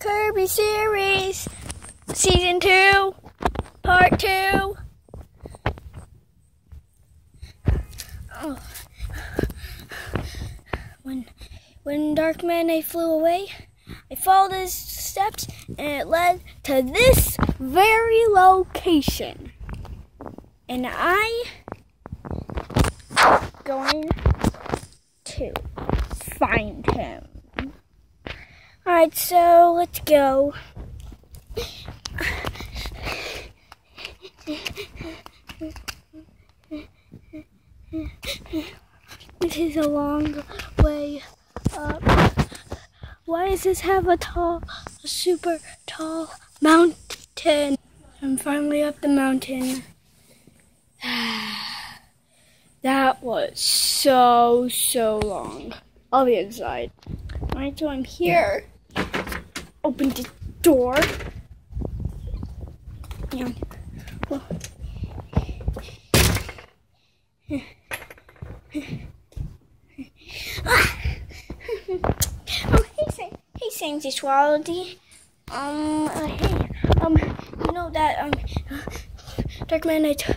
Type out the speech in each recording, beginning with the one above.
Kirby series, season two, part two. Oh. When when Dark Knight flew away, I followed his steps and it led to this very location. And I going to find him. Alright, so let's go. This is a long way up. Why does this have a tall, a super tall mountain? I'm finally up the mountain. That was so, so long. I'll be inside. Alright, so I'm here. Open the door. And, well, oh, hey. Hey, Sandy Swallowdy. Um, uh, hey, um, you know that, um, Dark Man, I, t-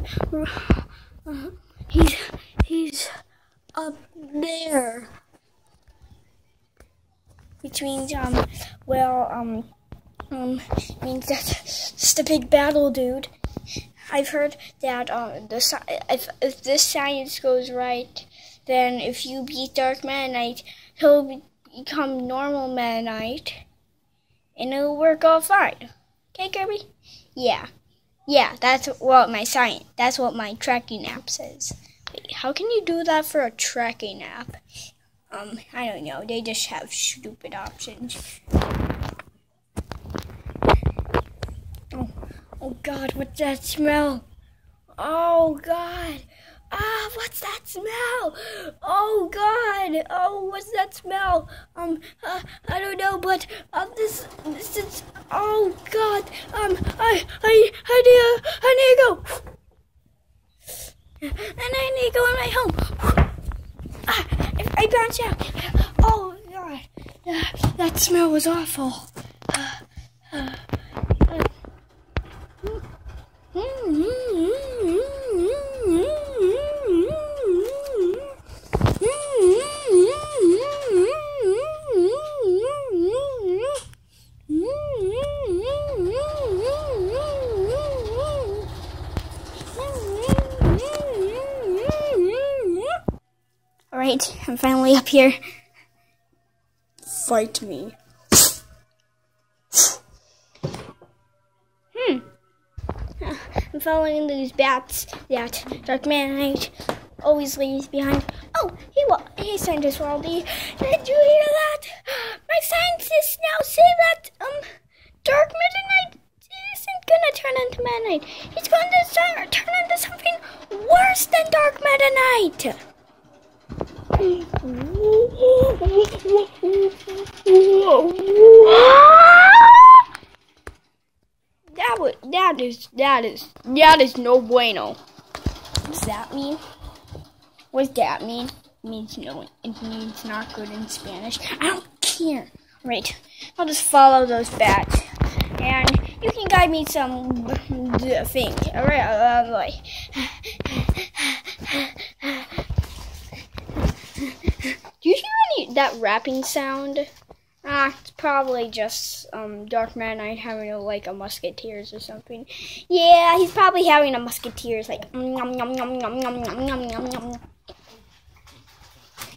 uh, he's, he's up there. Which means, um, well, um, um, means that it's the big battle, dude. I've heard that, um, the, if, if this science goes right, then if you beat Dark Knight, he'll be- become normal Knight, and it'll work all fine. Okay, Kirby? Yeah. Yeah, that's what my science, that's what my tracking app says. Wait, how can you do that for a tracking app? Um, I don't know. They just have stupid options. Oh, oh God, what's that smell? Oh God. Ah, what's that smell? Oh God! Oh, what's that smell? Um, uh, I don't know, but um, this, this is. Oh God! Um, I, I, I need, I need to go, and I need to go in my home. Ah, I, bounced out. Oh God! Uh, that smell was awful. Uh, uh, I'm finally up here. Fight me. Hmm. I'm following these bats that Dark Man Knight always leaves behind. Oh, hey, well, hey, Scientist Waldy. Did you hear that? My scientists now say that um, Dark Meta Knight isn't gonna turn into Meta Knight. He's going to turn, turn into something worse than Dark Meta Knight. That was that is that is that is no bueno. What does that mean? What does that mean? It means no. It means not good in Spanish. I don't care. Right. I'll just follow those bats, and you can guide me some thing. All right. Uh, like. Do you hear any that rapping sound? Ah, it's probably just um Dark Man Knight having a, like a musketeers or something. Yeah, he's probably having a musketeers like yum yum yum yum yum yum yum yum yum.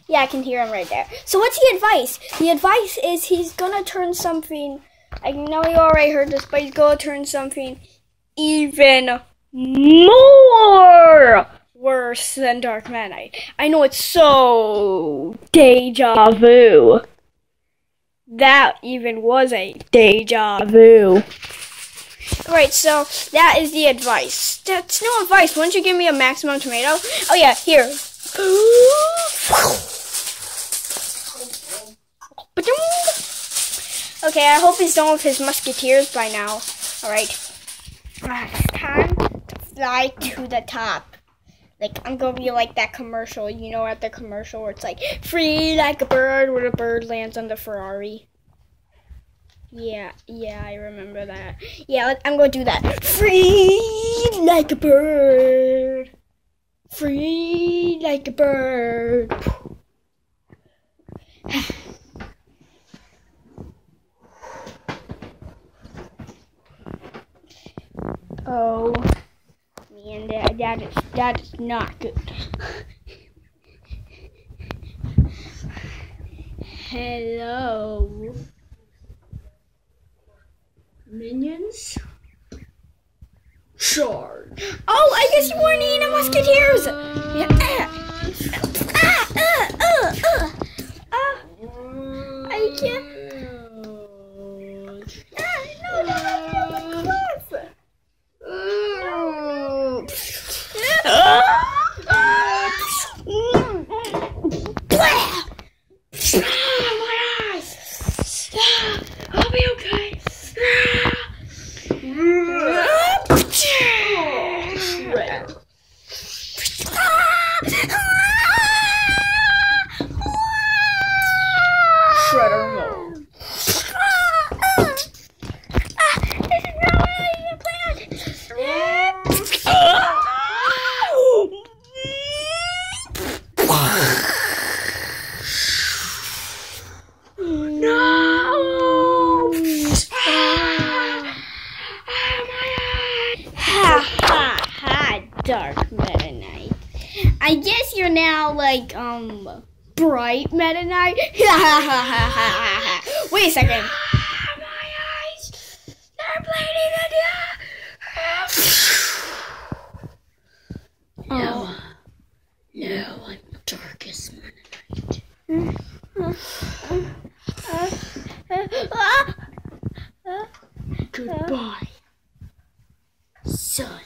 Yeah, I can hear him right there. So what's the advice? The advice is he's gonna turn something. I know you already heard this, but he's gonna turn something even more worse than Dark Man Knight. I know it's so deja vu. That even was a deja vu. Right, so that is the advice. That's no advice. Why don't you give me a maximum tomato? Oh yeah, here. Okay, I hope he's done with his musketeers by now. Alright. Ah, it's time to fly to the top. Like I'm gonna be like that commercial, you know, at the commercial where it's like free like a bird when a bird lands on the Ferrari. Yeah, yeah, I remember that. Yeah, I'm to do that. Free like a bird. Free like a bird. oh, man, that, that is that is not good. Hello. Minions? Charge. Oh, I guess you weren't eating musketeers. Yeah. Ah, ah, ah, ah, ah. I can't. Ah, no, no, no, no, no, Blah! my eyes! I'll be okay. Shredder. Shredder mode. No! Ha ha ha, Dark Meta Knight. I guess you're now like, um, Bright Meta Knight. Wait a second. my eyes! They're bleeding again! Oh. No, I'm darkest Meta Knight. Ah. Goodbye, son.